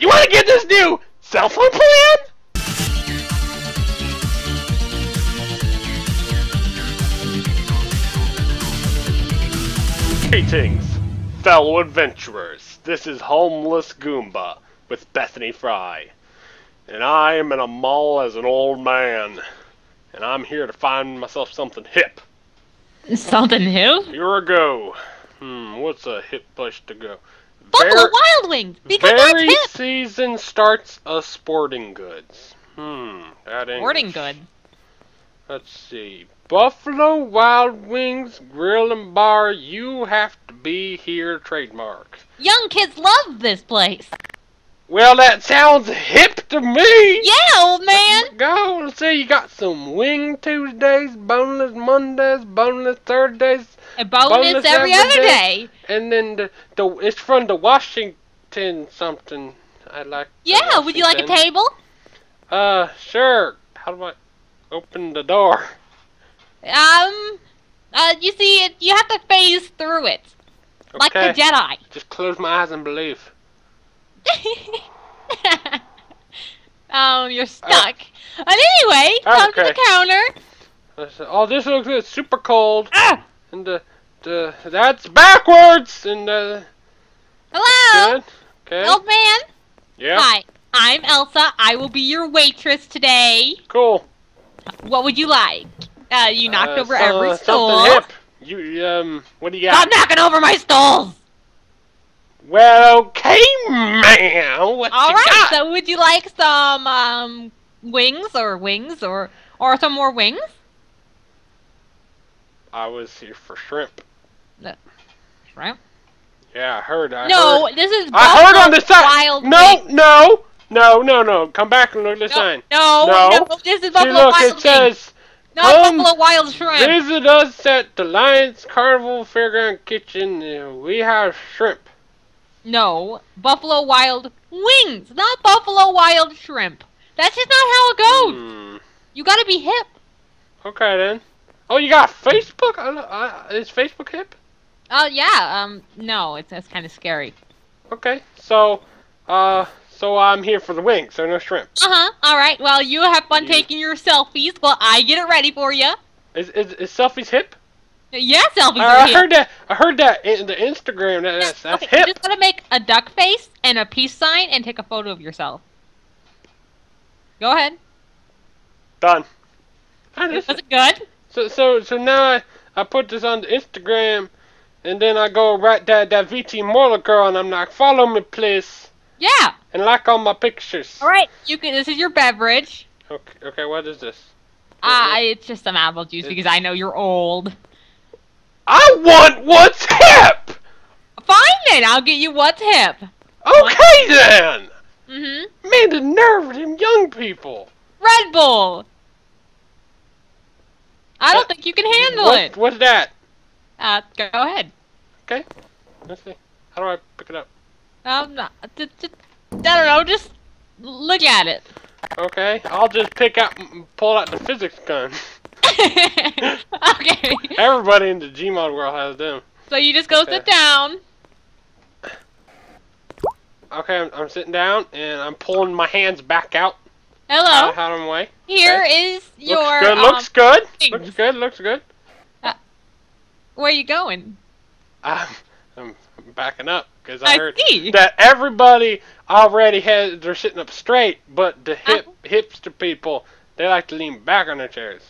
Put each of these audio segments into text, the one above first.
You want to get this new cell phone plan? Greetings, fellow adventurers. This is Homeless Goomba with Bethany Frye. And I am in a mall as an old man. And I'm here to find myself something hip. Something who? Here I go. Hmm, what's a hip place to go? Buffalo Ver- Wild Wings! Because Very that's hip! season starts a sporting goods. Hmm, that ain't. Sporting good. Let's see. Buffalo Wild Wings Grill and Bar. You have to be here. Trademark. Young kids love this place. Well, that sounds hip to me. Yeah, old man! Go. Let's see. You got some Wing Tuesdays, Boneless Mondays, Boneless Thursdays, And bonus Bonus every every other day. day. and then the, the it's from the Washington something. I like. Yeah, would you like a table? Uh, sure. How do I open the door? Um, uh, you see, it, you have to phase through it. Like the Jedi. Just close my eyes and believe. oh, you're stuck. and anyway, come to the counter. Oh, this looks it's super cold, Ah, and the the that's backwards, and uh, hello, good. Okay. old man. Yeah. Hi, I'm Elsa. I will be your waitress today. Cool. What would you like? Uh, you knocked Uh, over so- every Something stool. hip. You um, what do you got? Stop knocking over my stools. Well, okay. What All right. got? So, would you like some um wings or wings or or some more wings? I was here for shrimp. No. Right. Yeah, I heard. I no, heard. this is I heard on the sign. Wild No, Wings. no, no, no, no. Come back and look at the No, sign. no, No. no, This is See, Buffalo look, Wild it says not come Buffalo Wild Shrimp. Visit us at the Lions Carnival Fairground Kitchen. Uh, We have shrimp. No, Buffalo Wild Wings, not Buffalo Wild Shrimp. That's just not how it goes. Hmm. You gotta be hip. Okay then. Oh, you got Facebook? I, is Facebook hip? Oh yeah. Um. No, it's that's kind of scary. Okay. So, uh, so I'm here for the wings, so no shrimp. Uh huh. All right. Well, you have fun You- taking your selfies while I get it ready for you. Is is, is selfies hip? Yeah, selfies I, I heard that. I heard that in the Instagram. That, that's that's okay, You hip. just gotta make a duck face and a peace sign and take a photo of yourself. Go ahead. Done. Was it good? So so so now I, I put this on the Instagram, and then I go right that that VT Morla girl, and I'm like, follow me please, Yeah. and like all my pictures. All right. You can. This is your beverage. Okay, okay, what is this? Ah, it's just some apple juice because I know you're old. I want what's hip. Fine then. I'll get you what's hip. Okay then. Mm-hmm. Man, the nerve of them young people. Red Bull. I don't Uh, think you can handle What- it. What's that? Uh, go ahead. Okay. Let's see. How do I pick it up? Um, just, just, I don't know. Just look at it. Okay, I'll just pick out, m- pull out the physics gun. okay. Everybody in the Gmod world has them. So you just go Okay. sit down. Okay, I'm, I'm sitting down and I'm pulling my hands back out. Hello. Out, of my way. Here is your. looks good. um, looks good. things. Looks good. Looks good. Where are you going? I'm, I'm backing up because I, I heard see. that everybody already has they're sitting up straight, but the hip Uh-huh. hipster people they like to lean back on their chairs,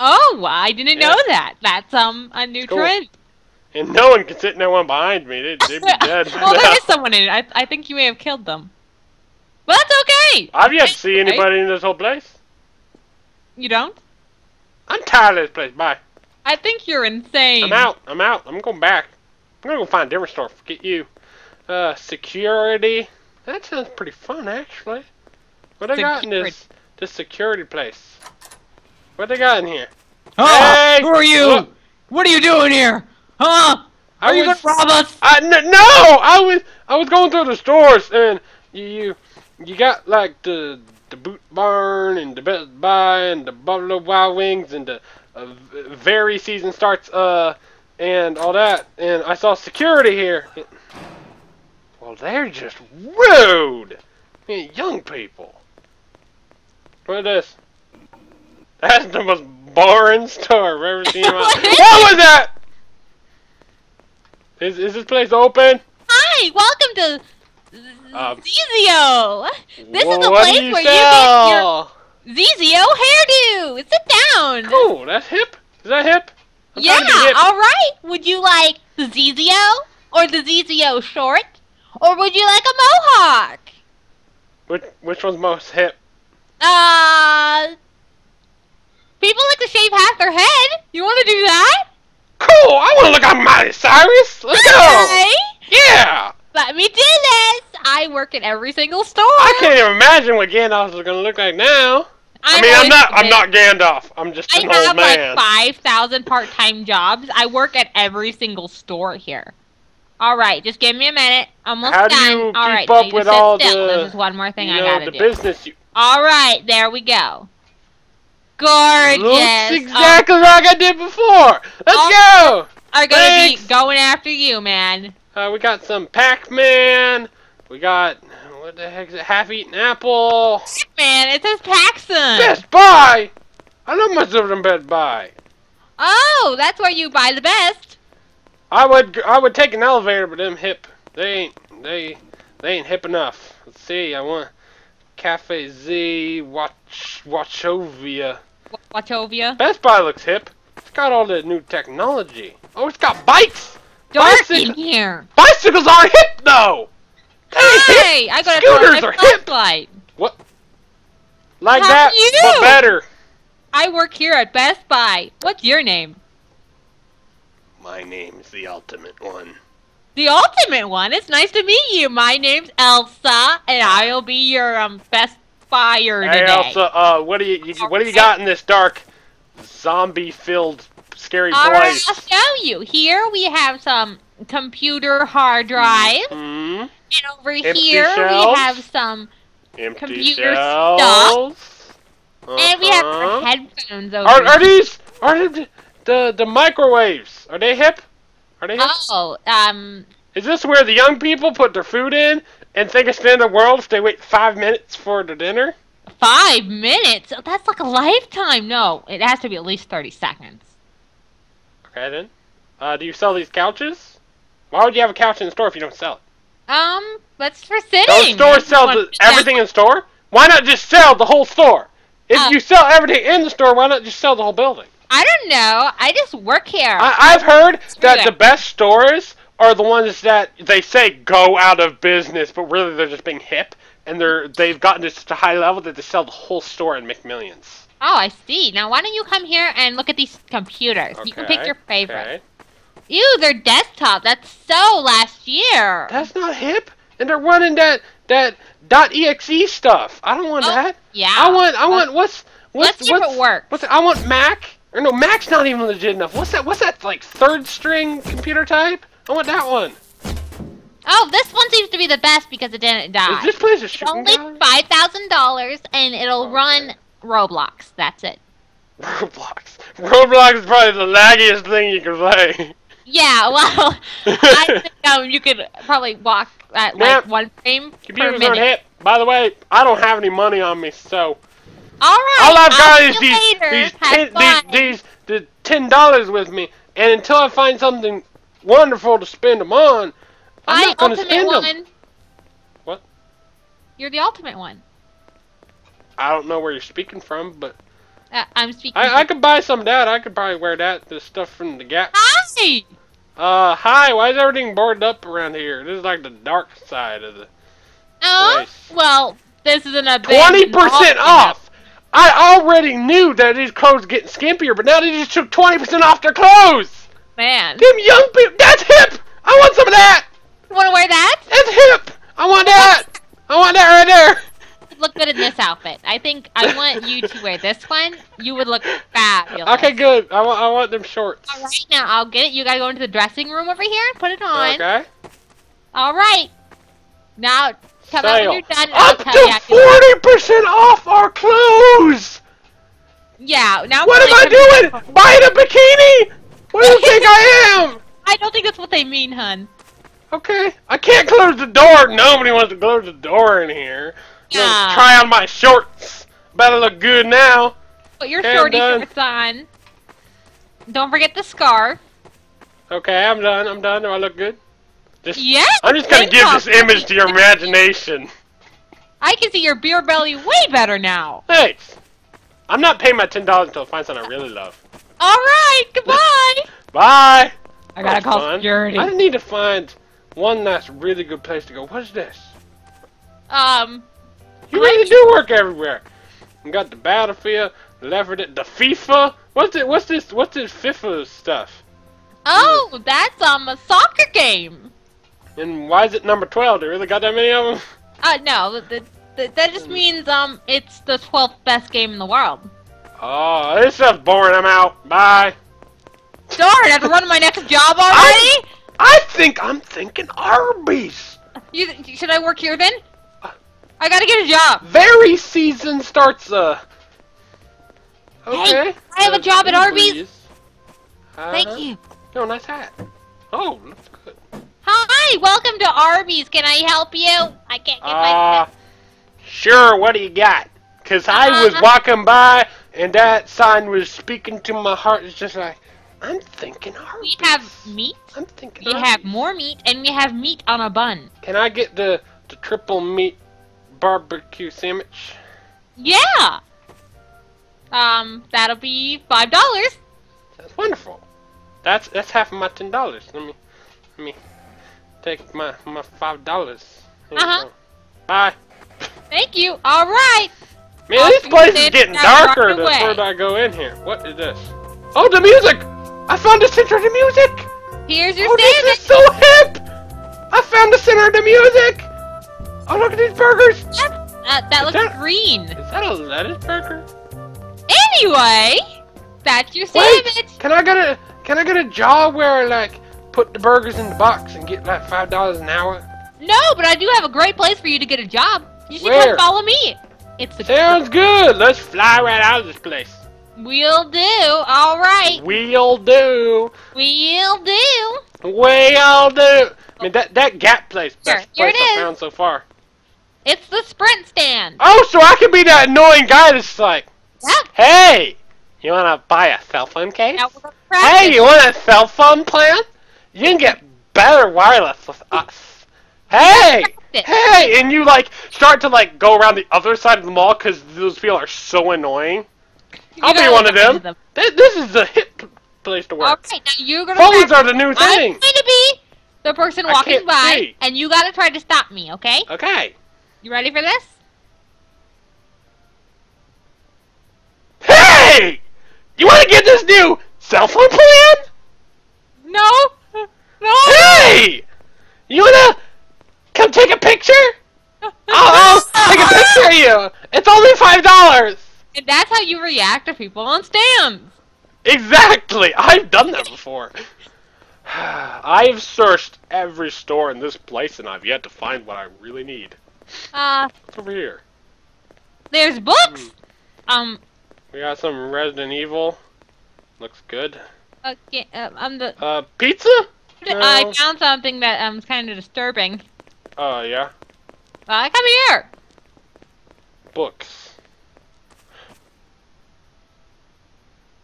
Oh, I didn't Yeah. know that. That's um a new Cool. trend. and no one can sit no one behind me. They'd, they'd be dead. well, now. there is someone in it. I, I think you may have killed them. But that's okay. I've yet to see anybody in this whole place. You don't? I'm tired of this place. Bye. I think you're insane. I'm out. I'm out. I'm going back. I'm gonna go find a different store. Forget you. Uh, security. That sounds pretty fun, actually. What they got in this this security place? What they got in here? Oh, Hey! who are you? Look. What are you doing here? Huh? I Are you was, gonna rob us? I, n- no, I was I was going through the stores and you you, you got like the the Boot Barn and the Best Buy and the Buffalo Wild Wings and the uh, very season starts uh and all that and I saw security here. Well, they're just rude. mean, young people. What is this? That's the most boring store I've ever seen in my What life. is What was that? Is, is this place open? Hi, welcome to Um, Zizio. This is the place you where you get your sell? Zizio hairdo. Sit down. Cool, that's hip. Is that hip? I'm yeah, trying to be hip. all right. Would you like the Zizio or the Zizio short, or would you like a mohawk? Which, which one's most hip? Uh, people like to shave half their head. You want to do that? Cool, I want to look like Miley Cyrus. Let's go. Okay. Yeah. Let me do this. I work at every single store. I can't even imagine what Gandalf is gonna look like now. I I'm mean, I'm not. I'm not Gandalf. I'm just an have old man. I have like five thousand part-time jobs. I work at every single store here. All right, just give me a minute. Almost How done. all keep up now you with sit all still. the, This is one more thing I know, gotta do. business you All right, there we go. Gorgeous. looks exactly like I did before. Let's Oh. go. are gonna Thanks. be going after you, man. Uh, we got some Pac-Man. We got what the heck is it? Half-eaten apple. Pac Man, it says Paxson. Best Buy. I know love myself in Best Buy. Oh, that's where you buy the best. I would I would take an elevator, but them hip. They ain't they they ain't hip enough. Let's see. I want Cafe Z Watch Wachovia. Wachovia. Best Buy looks hip. It's got all the new technology. Oh, it's got bikes. Dark in here. Bicycles aren't hip though. They. Hey, I got a Scooters are hip. flashlight. Like How that, you? but better. I work here at Best Buy. What's your name? My name's the Ultimate One. The ultimate one. It's nice to meet you. My name's Elsa, and I'll be your um Best Hey today. Elsa, uh, what do you, you what do you got in this dark, zombie-filled, scary All right, place? I'll show you. Here we have some computer hard drive, Hmm. and over Empty here we have some, Empty Computer shelves. and we have Uh-huh. our headphones over. Are, are these are the, the the microwaves? Are they hip? Are they hip? Oh, um, Is this where the young people put their food in and think it's the end of the world if they wait five minutes for the dinner? five minutes. That's like a lifetime. No, it has to be at least thirty seconds. Okay then. Uh, do you sell these couches? Why would you have a couch in the store if you don't sell it? Um, that's for sitting. Don't stores sell the, to sit down- everything in the store? Why not just sell the whole store? If Oh. you sell everything in the store, why not just sell the whole building? I don't know. I just work here. I, I've heard that it. the best stores are the ones that they say go out of business, but really they're just being hip, and they're they've gotten to such a high level that they sell the whole store and make millions. oh, I see. Now, why don't you come here and look at these computers? You can pick your favorite. Okay. Ew, they're desktop. That's so last year. That's not hip, and they're running that that .exe stuff. I don't want Oh, that. yeah. I want I want what's what's Let's see if what's it works. what's I want Mac. Or no, Mac's not even legit enough. What's that? What's that like third string computer type? I want that one. Oh, this one seems to be the best because it didn't die. Is this place a shooting only five thousand dollars, and it'll run Roblox. That's it. Roblox. Roblox is probably the laggiest thing you can play. Yeah, well, I think um, you could probably walk at like Yep. one frame per Computers minute. aren't hip. By the way, I don't have any money on me, so All right. all I've got I'll is these these Have ten, fun. these these the ten dollars with me, and until I find something wonderful to spend them on, I'm Hi, not gonna spend one. them. What? You're the ultimate one. I don't know where you're speaking from, but Uh, I'm speaking. I, I could buy some of that. I could probably wear that. The stuff from the Gap. Hi. Uh, hi. Why is everything boarded up around here? This is like the dark side of the Oh, well, this is an twenty percent off. I already knew that these clothes getting skimpier, but now they just took twenty percent off their clothes. Man, Them young people. That's hip. I want some of that. you want to wear that? That's hip. I want that. I want that right there. Look good in this outfit. I think I want you to wear this one. You would look fabulous. Okay, good. I want. I want them shorts. All right, now I'll get it. You gotta go into the dressing room over here. and Put it on. Okay. All right. Now, come out when you're done. and Up to forty percent off our clothes. Yeah. Now. What am I doing? Oh. Buying a bikini? What do you think I am? I don't think that's what they mean, hun. Okay, I can't close the door. Nobody wants to close the door in here. Yeah. Try on my shorts. Better look good now. Put your Okay, shorty shorts on. Don't forget the scarf. Okay, I'm done. I'm done. Do I look good? Just, Yeah. I'm just gonna give this image to your imagination. I can see your beer belly way better now. Thanks. I'm not paying my ten dollars until I find something I really love. All right. Goodbye. Bye. I gotta call fun. security. I need to find one that's a really good place to go. What is this? Um. You really do work everywhere. You got the Battlefield, the Left 4 Dead, the FIFA. What's it? What's this? What's this FIFA stuff? Oh, that's um a soccer game. And why is it number twelve? Do you really got that many of them? Uh, no, th th that just means um it's the 12th best game in the world. Oh, this stuff's boring. I'm out. Bye. Darn, I have to run my next job already. I think I'm thinking Arby's. You, should I work here then? I gotta get a job. Very season starts. Uh. Okay. I have a Uh, job at Arby's. please. Thank you. Oh, nice hat. Oh, looks good. Hi, welcome to Arby's. Can I help you? I can't get my. Uh, sure, what do you got? Because I was Uh-huh. walking by and that sign was speaking to my heart. It's just like, I'm thinking Arby's. We have meat. I'm thinking We Arby's. have more meat, and we have meat on a bun. Can I get the, the triple meat barbecue sandwich? Yeah. Um, that'll be five dollars. That's wonderful. That's that's half of my ten dollars. Let me let me take my my five dollars. Uh-huh. Bye. Thank you. All right. Man, this place is getting darker the further I go in here. What is this? Oh, the music! I found the center of the music! Here's your Oh, this is so hip! I found the center of the music! Oh, look at these burgers! Uh, that looks that- green. Is that a lettuce burger? Anyway, that's your sandwich. Wait, can I get a can I get a job where I like put the burgers in the box and get like five dollars an hour? No, but I do have a great place for you to get a job. You should Where? come follow me. It's the Sounds good. Let's fly right out of this place. We'll do. All right. We'll do. We'll do. We'll do. I mean that that Gap place, Here, best here place it I is. found so far. It's the Sprint stand. Oh, so I can be that annoying guy that's like, Yep. hey, you wanna buy a cell phone case? Hey, you want a cell phone plan? You can get better wireless with us. Hey! Hey! And you like start to like go around the other side of the mall because those people are so annoying. You I'll be one of them. to This, this is the hip place to work. right, now you're gonna. Phones are the new thing. I'm going to be the person walking by, see. and you gotta try to stop me. Okay? Okay. You ready for this? Hey! You want to get this new cell phone plan? No. No. Hey! You wanna come take a picture? I'll, I'll take a you. It's only five dollars. And that's how you react to people on stands. Exactly. I've done that before. I've searched every store in this place and I've yet to find what I really need. Uh, What's over here? there's books. Um, We got some Resident Evil. Looks good. okay, uh, um, the Uh, pizza? I found something that um is kind of disturbing. Oh yeah. Uh, come here. Books.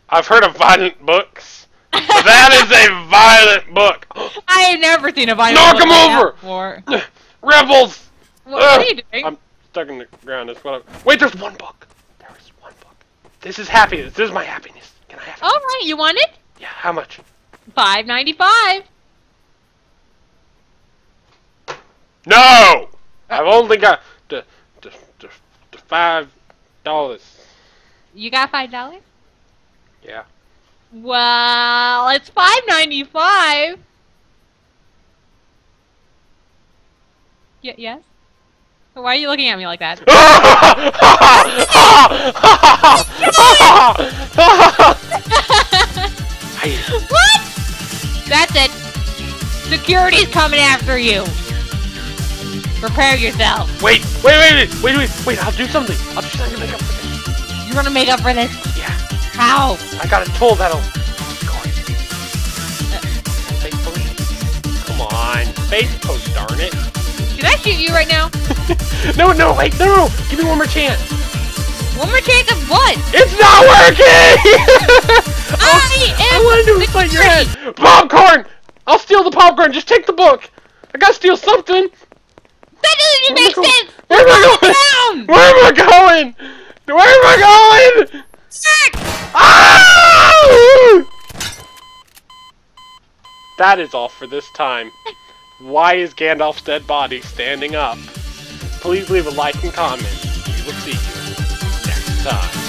I've heard of violent books. That is a violent book. I have never seen a vinyl. Knock book like that over. Before. Rebels! What, what are you doing? I'm stuck in the ground. That's what I'm... Wait, there's one book. There is one book. This is happiness. This is my happiness. Can I have it? All right, you want it? Yeah, how much? Five ninety five. No! I've only got the, the, the, the five dollars. You got five dollars? Yeah. Well, it's five ninety five. Y- yes. Why are you looking at me like that? what? That's it. Security's coming after you. Prepare yourself. wait, wait, wait, wait, wait, wait, wait, I'll do something. I'll do something to make up for this. You're gonna make up for this. Yeah, How? I got a tool that'll score it. Face police. Come on, face post, oh, darn it. Can I shoot you right now? no, no, wait, no, give me one more chance. One more chance of what? It's not working! I oh, I am wanted to fight your head. Popcorn! I'll steal the popcorn. Just take the book. I gotta steal something. That doesn't Where am I make going? sense! Where am I going? Where am I going? Where am I going? Ah! That is all for this time. Why is Gandalf's dead body standing up? Please leave a like and comment. We will see you next time.